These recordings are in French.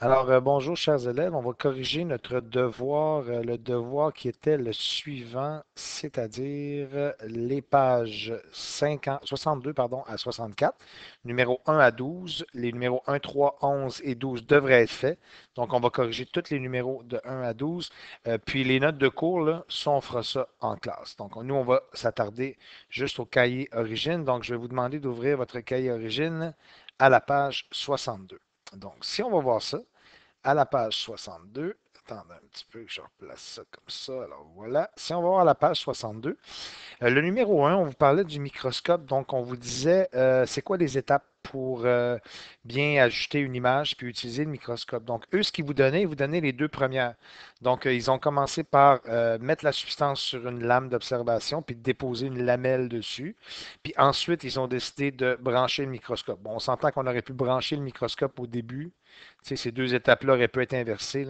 Alors, euh, bonjour, chers élèves. On va corriger notre devoir, euh, le devoir qui était le suivant, c'est-à-dire euh, les pages 50 62 pardon, à 64, numéros 1 à 12. Les numéros 1, 3, 11 et 12 devraient être faits. Donc, on va corriger tous les numéros de 1 à 12. Euh, puis, les notes de cours, là, ça, on fera ça en classe. Donc, nous, on va s'attarder juste au cahier origine. Donc, je vais vous demander d'ouvrir votre cahier origine à la page 62. Donc, si on va voir ça, à la page 62, attendez un petit peu que je replace ça comme ça. Alors voilà, si on va voir la page 62, euh, le numéro 1, on vous parlait du microscope, donc on vous disait euh, c'est quoi les étapes pour euh, bien ajuster une image puis utiliser le microscope. Donc, eux, ce qu'ils vous donnaient, ils vous donnaient les deux premières. Donc, euh, ils ont commencé par euh, mettre la substance sur une lame d'observation puis déposer une lamelle dessus. Puis ensuite, ils ont décidé de brancher le microscope. Bon, on s'entend qu'on aurait pu brancher le microscope au début. Ces deux étapes-là auraient pu être inversées,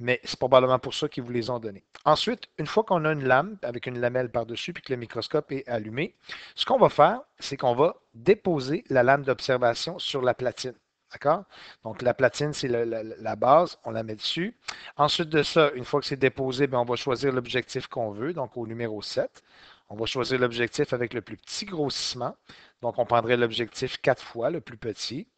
mais c'est probablement pour ça qu'ils vous les ont données. Ensuite, une fois qu'on a une lame avec une lamelle par-dessus puis que le microscope est allumé, ce qu'on va faire, c'est qu'on va déposer la lame d'observation sur la platine. D'accord? Donc, la platine, c'est la, base, on la met dessus. Ensuite de ça, une fois que c'est déposé, bien, on va choisir l'objectif qu'on veut, donc au numéro 7. On va choisir l'objectif avec le plus petit grossissement. Donc, on prendrait l'objectif quatre fois, le plus petit.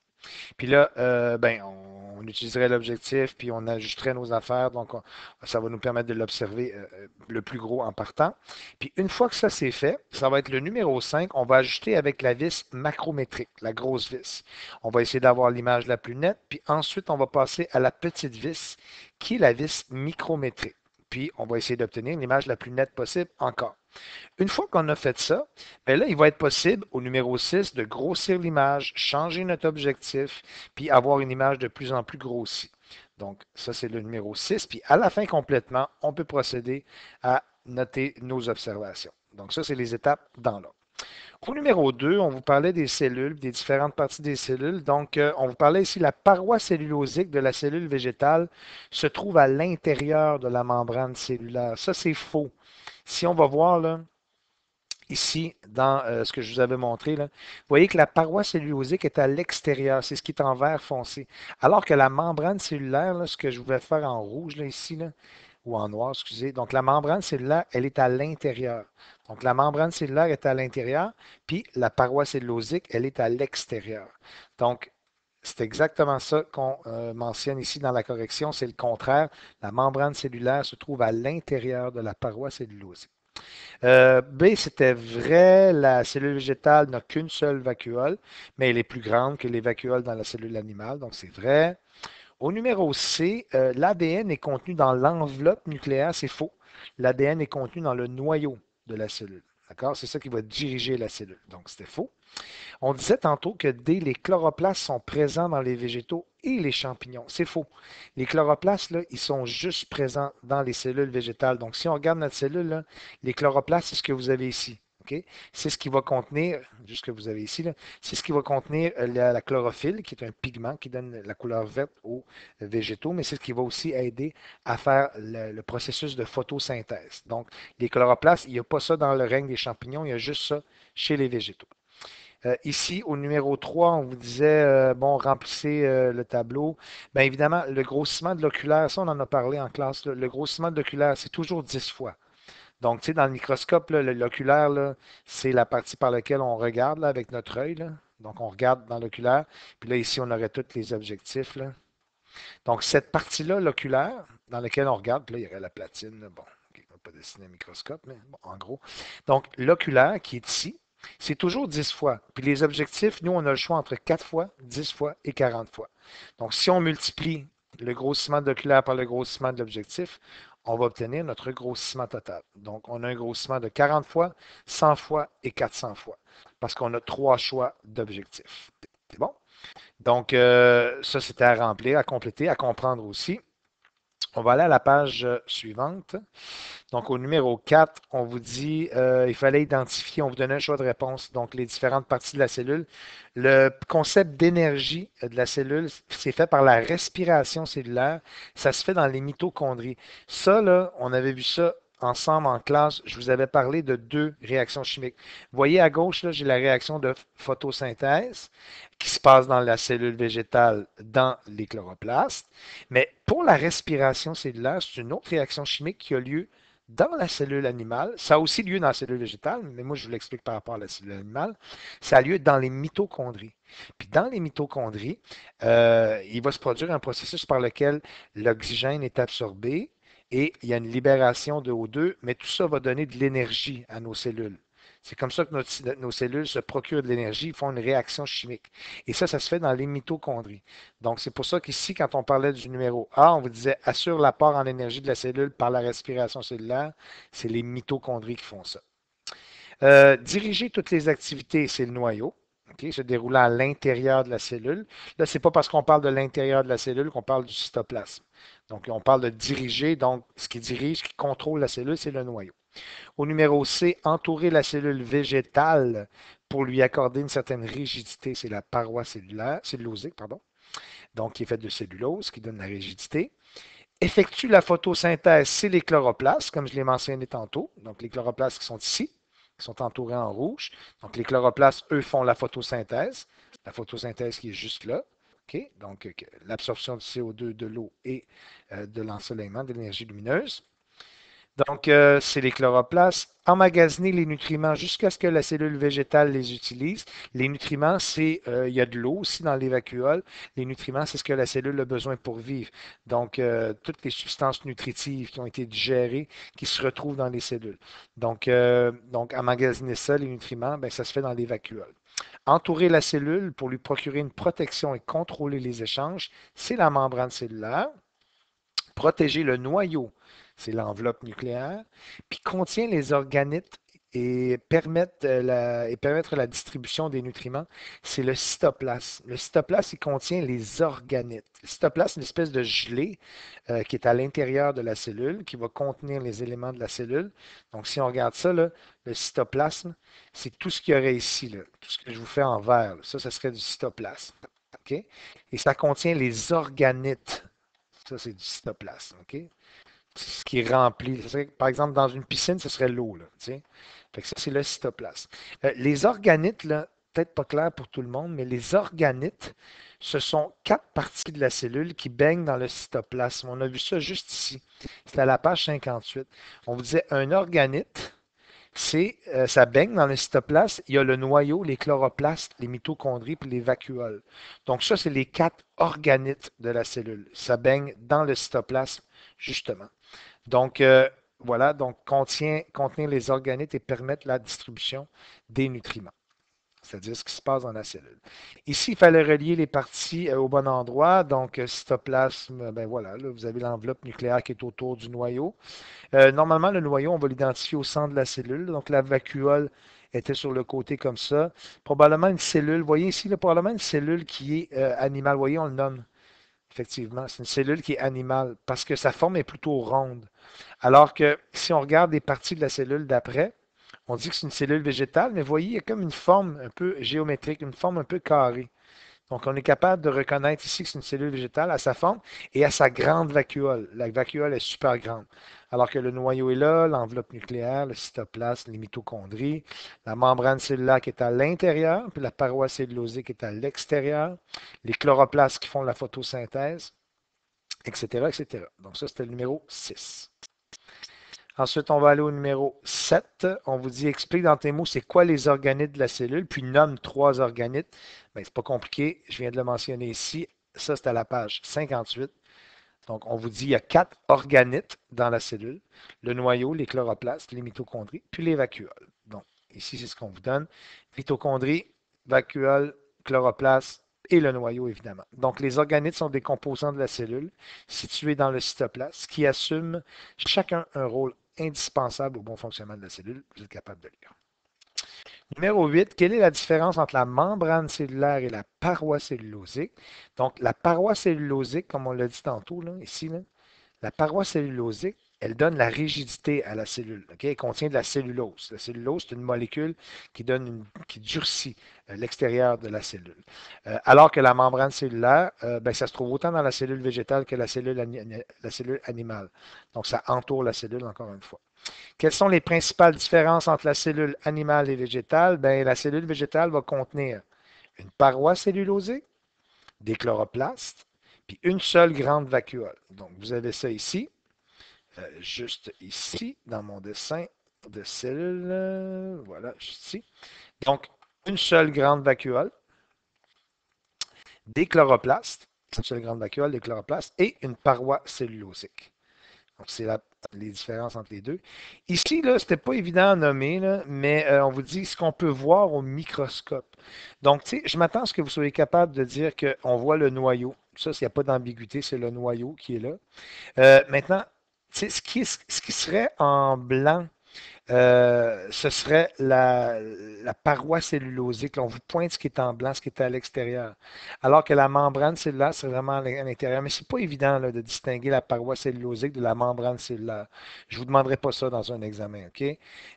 Puis là, euh, ben, on, utiliserait l'objectif, puis on ajusterait nos affaires. Donc, on, ça va nous permettre de l'observer euh, le plus gros en partant. Puis une fois que ça c'est fait, ça va être le numéro 5. On va ajuster avec la vis macrométrique, la grosse vis. On va essayer d'avoir l'image la plus nette. Puis ensuite, on va passer à la petite vis, qui est la vis micrométrique. Puis on va essayer d'obtenir l'image la plus nette possible encore. Une fois qu'on a fait ça, bien là, il va être possible au numéro 6 de grossir l'image, changer notre objectif, puis avoir une image de plus en plus grossie. Donc, ça, c'est le numéro 6. Puis à la fin complètement, on peut procéder à noter nos observations. Donc, ça, c'est les étapes dans l'ordre. Au numéro 2, on vous parlait des cellules, des différentes parties des cellules. Donc, euh, on vous parlait ici, la paroi cellulosique de la cellule végétale se trouve à l'intérieur de la membrane cellulaire. Ça, c'est faux. Si on va voir ici, dans euh, ce que je vous avais montré, vous voyez que la paroi cellulosique est à l'extérieur. C'est ce qui est en vert foncé. Alors que la membrane cellulaire, ce que je vais faire en rouge là, ici, ou en noir, excusez. Donc, la membrane cellulaire, elle est à l'intérieur. Donc, la membrane cellulaire est à l'intérieur, puis la paroi cellulosique, elle est à l'extérieur. Donc, c'est exactement ça qu'on euh, mentionne ici dans la correction. C'est le contraire. La membrane cellulaire se trouve à l'intérieur de la paroi cellulosique. Euh, B, c'était vrai, la cellule végétale n'a qu'une seule vacuole, mais elle est plus grande que les vacuoles dans la cellule animale, donc c'est vrai. Au numéro C, euh, l'ADN est contenu dans l'enveloppe nucléaire, c'est faux. L'ADN est contenu dans le noyau de la cellule. D'accord? C'est ça qui va diriger la cellule. Donc, c'était faux. On disait tantôt que D, les chloroplastes sont présents dans les végétaux et les champignons. C'est faux. Les chloroplastes, là, ils sont juste présents dans les cellules végétales. Donc, si on regarde notre cellule, les chloroplastes, c'est ce que vous avez ici. C'est ce qui va contenir, juste que vous avez ici, c'est ce qui va contenir euh, la, chlorophylle, qui est un pigment qui donne la couleur verte aux végétaux, mais c'est ce qui va aussi aider à faire le, processus de photosynthèse. Donc, les chloroplastes, il n'y a pas ça dans le règne des champignons, il y a juste ça chez les végétaux. Euh, ici, au numéro 3, on vous disait, euh, bon, remplissez euh, le tableau. Bien évidemment, le grossissement de l'oculaire, ça, on en a parlé en classe, le grossissement de l'oculaire, c'est toujours 10 fois. Donc, tu sais, dans le microscope, l'oculaire, c'est la partie par laquelle on regarde avec notre œil. Donc, on regarde dans l'oculaire. Puis là, ici, on aurait tous les objectifs. Donc, cette partie-là, l'oculaire, dans laquelle on regarde, puis là, il y aurait la platine. Bon, on va pas dessiner un microscope, mais bon, en gros. Donc, l'oculaire qui est ici, c'est toujours 10 fois. Puis les objectifs, nous, on a le choix entre 4 fois, 10 fois et 40 fois. Donc, si on multiplie le grossissement de l'oculaire par le grossissement de l'objectif, on va obtenir notre grossissement total. Donc, on a un grossissement de 40 fois, 100 fois et 400 fois, parce qu'on a trois choix d'objectifs. C'est bon? Donc, euh, ça, c'était à remplir, à compléter, à comprendre aussi. On va aller à la page suivante. Donc, au numéro 4, on vous dit euh, il fallait identifier, on vous donne un choix de réponse, donc les différentes parties de la cellule. Le concept d'énergie de la cellule, c'est fait par la respiration cellulaire. Ça se fait dans les mitochondries. Ça, là, on avait vu ça ensemble en classe, je vous avais parlé de deux réactions chimiques. Vous voyez à gauche, là, j'ai la réaction de photosynthèse qui se passe dans la cellule végétale, dans les chloroplastes. Mais pour la respiration cellulaire, c'est une autre réaction chimique qui a lieu dans la cellule animale. Ça a aussi lieu dans la cellule végétale, mais moi, je vous l'explique par rapport à la cellule animale. Ça a lieu dans les mitochondries. Puis dans les mitochondries, euh, il va se produire un processus par lequel l'oxygène est absorbé et il y a une libération de O2, mais tout ça va donner de l'énergie à nos cellules. C'est comme ça que nos cellules se procurent de l'énergie, font une réaction chimique. Et ça, ça se fait dans les mitochondries. Donc, c'est pour ça qu'ici, quand on parlait du numéro A, on vous disait assure l'apport en énergie de la cellule par la respiration cellulaire. C'est les mitochondries qui font ça. Euh, diriger toutes les activités, c'est le noyau. se déroulant à l'intérieur de la cellule. Là, ce n'est pas parce qu'on parle de l'intérieur de la cellule qu'on parle du cytoplasme. Donc, on parle de diriger. Donc, ce qui dirige, qui contrôle la cellule, c'est le noyau. Au numéro C, entourer la cellule végétale pour lui accorder une certaine rigidité, c'est la paroi cellulaire, cellulosique, pardon, donc qui est faite de cellulose, qui donne la rigidité. Effectue la photosynthèse, c'est les chloroplastes, comme je l'ai mentionné tantôt. Donc, les chloroplastes qui sont ici, qui sont entourés en rouge. Donc, les chloroplastes, eux, font la photosynthèse. La photosynthèse qui est juste là. Donc, l'absorption du CO2, de l'eau et euh, de l'ensoleillement, de l'énergie lumineuse. Donc, euh, c'est les chloroplastes. Emmagasiner les nutriments jusqu'à ce que la cellule végétale les utilise. Les nutriments, c'est, euh, il y a de l'eau aussi dans les vacuoles. Les nutriments, c'est ce que la cellule a besoin pour vivre. Donc, toutes les substances nutritives qui ont été digérées, qui se retrouvent dans les cellules. Donc, donc emmagasiner ça, les nutriments, ben, ça se fait dans les vacuoles. Entourer la cellule pour lui procurer une protection et contrôler les échanges, c'est la membrane cellulaire. Protéger le noyau c'est l'enveloppe nucléaire, puis contient les organites et, permettre la, et permettre la distribution des nutriments, c'est le cytoplasme. Le cytoplasme, il contient les organites. Le cytoplasme, c'est une espèce de gelée euh, qui est à l'intérieur de la cellule, qui va contenir les éléments de la cellule. Donc, si on regarde ça, le cytoplasme, c'est tout ce qu'il y aurait ici, tout ce que je vous fais en vert. Ça, ça serait du cytoplasme. Et ça contient les organites. Ça, c'est du cytoplasme. OK? Ce qui est rempli. par exemple, dans une piscine, ce serait l'eau. c'est le cytoplasme. Euh, les organites, peut-être pas clair pour tout le monde, mais les organites, ce sont quatre parties de la cellule qui baignent dans le cytoplasme. On a vu ça juste ici. C'est à la page 58. On vous disait un organite, c'est euh, ça baigne dans le cytoplasme. Il y a le noyau, les chloroplastes, les mitochondries puis les vacuoles. Donc ça, c'est les quatre organites de la cellule. Ça baigne dans le cytoplasme, justement. Donc, euh, voilà, donc contient, contenir les organites et permettre la distribution des nutriments, c'est-à-dire ce qui se passe dans la cellule. Ici, il fallait relier les parties euh, au bon endroit. Donc, euh, cytoplasme, ben voilà, là, vous avez l'enveloppe nucléaire qui est autour du noyau. normalement, le noyau, on va l'identifier au centre de la cellule. Donc, la vacuole était sur le côté comme ça. Probablement une cellule, voyez ici, probablement une cellule qui est animale. Vous voyez, on le nomme. Effectivement, c'est une cellule qui est animale parce que sa forme est plutôt ronde. Alors que si on regarde les parties de la cellule d'après, on dit que c'est une cellule végétale, mais voyez, il y a comme une forme un peu géométrique, une forme un peu carrée. Donc, on est capable de reconnaître ici que c'est une cellule végétale à sa forme et à sa grande vacuole. La vacuole est super grande. Alors que le noyau est là, l'enveloppe nucléaire, le cytoplasme, les mitochondries, la membrane cellulaire qui est à l'intérieur, puis la paroi cellulosique qui est à l'extérieur, les chloroplastes qui font la photosynthèse, etc., etc. Donc, ça, c'était le numéro 6. Ensuite, on va aller au numéro 7. On vous dit explique dans tes mots c'est quoi les organites de la cellule, puis nomme trois organites. Bien, c'est pas compliqué, je viens de le mentionner ici. Ça, c'est à la page 58. Donc, on vous dit il y a quatre organites dans la cellule le noyau, les chloroplastes, les mitochondries, puis les vacuoles. Donc, ici, c'est ce qu'on vous donne mitochondries, vacuoles, chloroplastes et le noyau, évidemment. Donc, les organites sont des composants de la cellule situés dans le cytoplasme qui assument chacun un rôle indispensable au bon fonctionnement de la cellule. Vous êtes capable de lire. Numéro 8, quelle est la différence entre la membrane cellulaire et la paroi cellulosique? Donc, la paroi cellulosique, comme on l'a dit tantôt, ici, la paroi cellulosique, elle donne la rigidité à la cellule. Elle contient de la cellulose. La cellulose, c'est une molécule qui, donne qui durcit euh, l'extérieur de la cellule. Euh, alors que la membrane cellulaire, euh, ben, ça se trouve autant dans la cellule végétale que la cellule, animale. Donc, ça entoure la cellule, encore une fois. Quelles sont les principales différences entre la cellule animale et végétale? Bien, la cellule végétale va contenir une paroi cellulosée, des chloroplastes, puis une seule grande vacuole. Donc, vous avez ça ici, juste ici, dans mon dessin de cellule. Voilà, juste ici. Donc, une seule grande vacuole, des chloroplastes, une seule grande vacuole, des chloroplastes, et une paroi cellulosique. Donc, c'est les différences entre les deux. Ici, ce n'était pas évident à nommer, mais euh, on vous dit ce qu'on peut voir au microscope. Donc, tu sais, je m'attends à ce que vous soyez capable de dire qu'on voit le noyau. Ça, s'il n'y a pas d'ambiguïté, c'est le noyau qui est là. Euh, maintenant, ce qui, serait en blanc euh, ce serait la, paroi cellulosique. on vous pointe ce qui est en blanc, ce qui est à l'extérieur. Alors que la membrane cellulaire, c'est vraiment à l'intérieur. Mais ce n'est pas évident de distinguer la paroi cellulosique de la membrane cellulaire. Je ne vous demanderai pas ça dans un examen?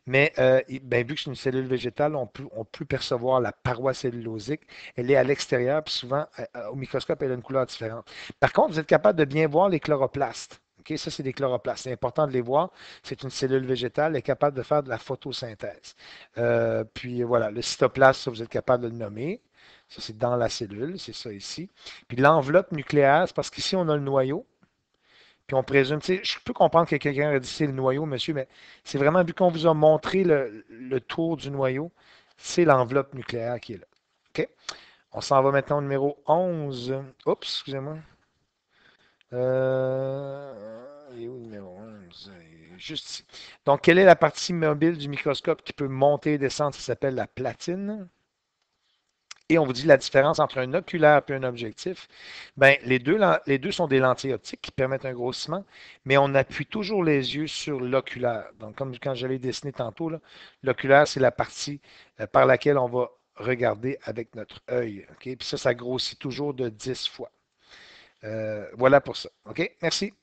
Mais euh, ben, vu que c'est une cellule végétale, on peut, on peut percevoir la paroi cellulosique. Elle est à l'extérieur, puis souvent, euh, au microscope, elle a une couleur différente. Par contre, vous êtes capable de bien voir les chloroplastes. Ça, c'est des chloroplastes. C'est important de les voir. C'est une cellule végétale, elle est capable de faire de la photosynthèse. Euh, puis voilà, le cytoplasme, vous êtes capable de le nommer. Ça, c'est dans la cellule, c'est ça ici. Puis l'enveloppe nucléaire, c'est parce qu'ici, on a le noyau. Puis on présume, tu sais, je peux comprendre que quelqu'un a dit c'est le noyau, monsieur, mais c'est vraiment vu qu'on vous a montré le, le tour du noyau, c'est l'enveloppe nucléaire qui est là. OK? On s'en va maintenant au numéro 11. Oups, excusez-moi. Euh, numéro 11? Juste ici. Donc, quelle est la partie mobile du microscope qui peut monter et descendre? Ça s'appelle la platine. Et on vous dit la différence entre un oculaire et un objectif. Ben, les, deux, sont des lentilles optiques qui permettent un grossissement, mais on appuie toujours les yeux sur l'oculaire. Donc, comme quand j'allais dessiner tantôt, l'oculaire, c'est la partie euh, par laquelle on va regarder avec notre œil. Puis ça, ça grossit toujours de 10 fois. Euh, voilà pour ça. OK? Merci.